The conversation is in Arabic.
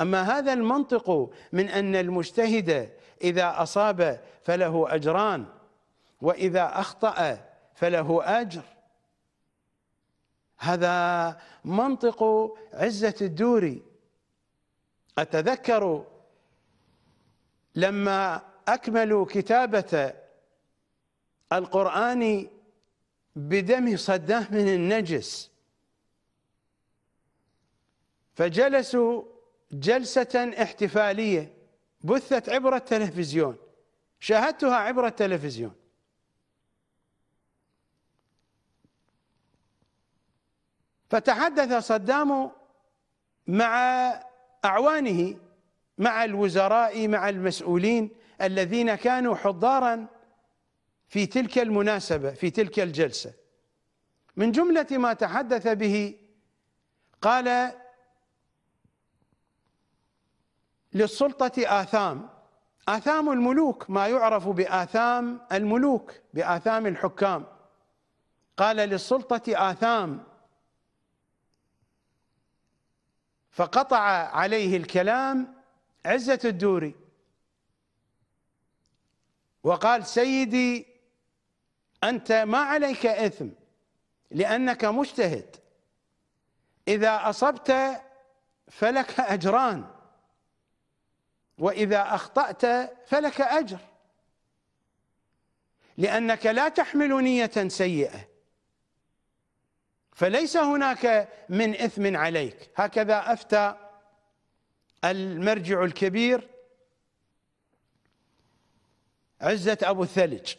أما هذا المنطق من أن المجتهد إذا أصاب فله أجران وإذا أخطأ فله أجر. هذا منطق عزة الدوري أتذكر لما أكملوا كتابة القرآن بدم صدام من النجس فجلسوا جلسة احتفالية بثت عبر التلفزيون. شاهدتها عبر التلفزيون. فتحدث صدام مع أعوانه مع الوزراء مع المسؤولين الذين كانوا حضارا في تلك المناسبة في تلك الجلسة. من جملة ما تحدث به قال للسلطة آثام. آثام الملوك ما يعرف بآثام الملوك بآثام الحكام. قال للسلطة آثام. فقطع عليه الكلام عزة الدوري. وقال سيدي أنت ما عليك إثم لأنك مجتهد. إذا أصبت فلك أجران. وإذا أخطأت فلك أجر. لأنك لا تحمل نية سيئة. فليس هناك من إثم عليك. هكذا أفتى المرجع الكبير عزة أبو الثلج.